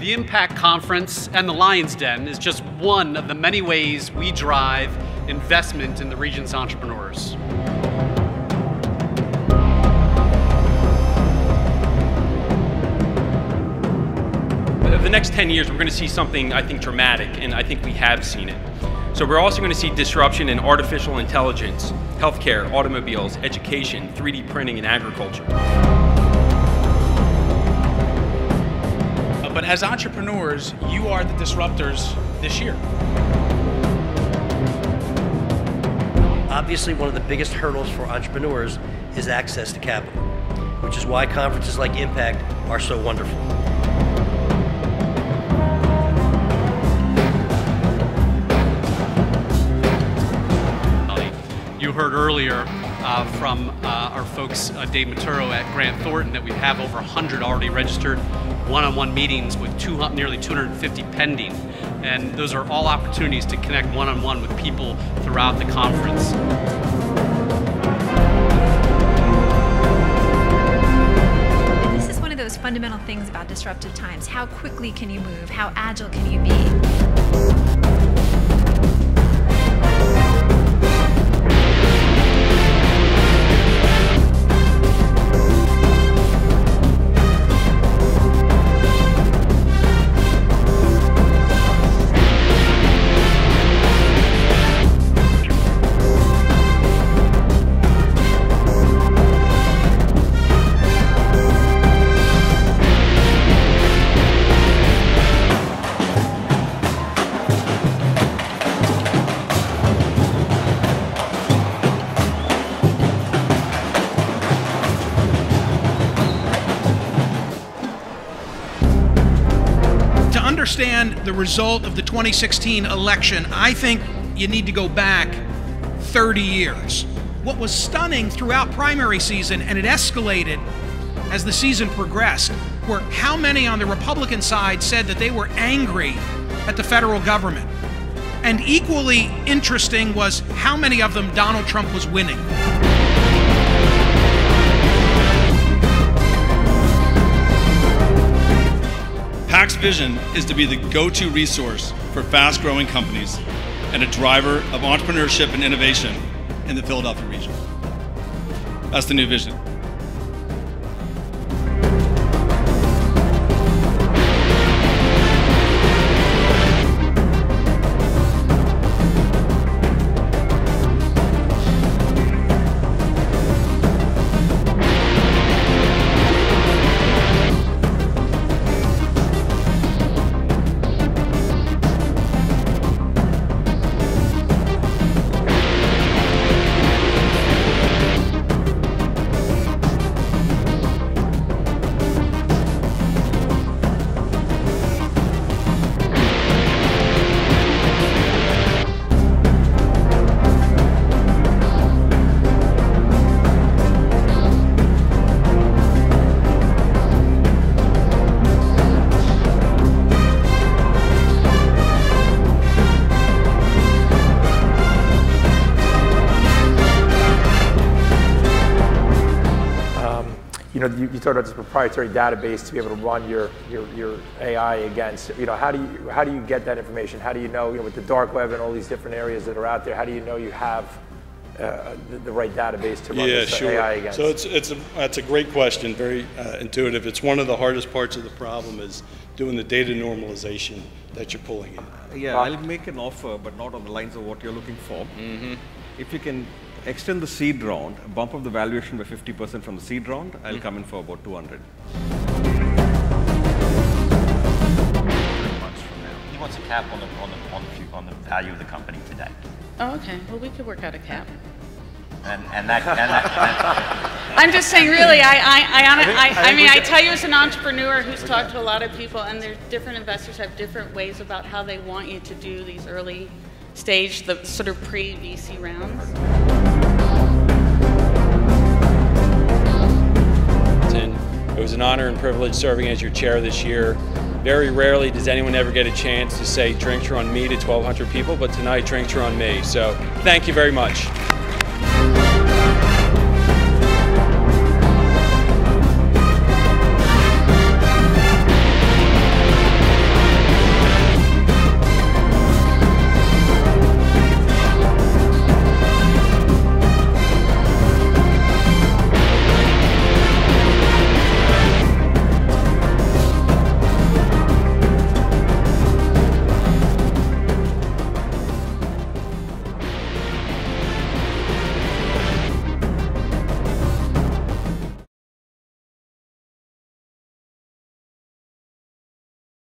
The Impact Conference and the Lion's Den is just one of the many ways we drive investment in the region's entrepreneurs. The next 10 years, we're going to see something, I think, dramatic, and I think we have seen it. So we're also going to see disruption in artificial intelligence, healthcare, automobiles, education, 3D printing, and agriculture. But as entrepreneurs, you are the disruptors this year. Obviously, one of the biggest hurdles for entrepreneurs is access to capital, which is why conferences like Impact are so wonderful. You heard earlier uh, from uh, our folks, uh, Dave Maturo at Grant Thornton, that we have over 100 already registered one-on-one meetings with two, nearly 250 pending. And those are all opportunities to connect one-on-one with people throughout the conference. This is one of those fundamental things about disruptive times. How quickly can you move? How agile can you be? Understand the result of the 2016 election, I think you need to go back 30 years. What was stunning throughout primary season, and it escalated as the season progressed, were how many on the Republican side said that they were angry at the federal government. And equally interesting was how many of them Donald Trump was winning. PACT's vision is to be the go to resource for fast growing companies and a driver of entrepreneurship and innovation in the Philadelphia region. That's the new vision. You know, you, you talked about this proprietary database to be able to run your, your, your AI against. You know, how do you how do you get that information? How do you know, you know, with the dark web and all these different areas that are out there? How do you know you have uh, the, the right database to run Yeah, this sure. AI against? So it's, it's a, that's a great question, very uh, intuitive. It's one of the hardest parts of the problem is doing the data normalization that you're pulling in. Yeah, I'll make an offer, but not on the lines of what you're looking for. Mm-hmm. If you can extend the seed round, bump up the valuation by 50% from the seed round, I'll mm-hmm. come in for about 200. months from now. He wants a cap on the, on the, on the, on the value of the company today. Oh, okay. Well, we could work out a cap. And, and that, and that, I'm just saying, really, I, I, I, I, I I mean, I tell you as an entrepreneur who's talked to a lot of people, and there's different investors have different ways about how they want you to do these early stage, the sort of pre-VC rounds. And it was an honor and privilege serving as your chair this year. Very rarely does anyone ever get a chance to say drinks are on me to 1,200 people, but tonight drinks are on me. So thank you very much.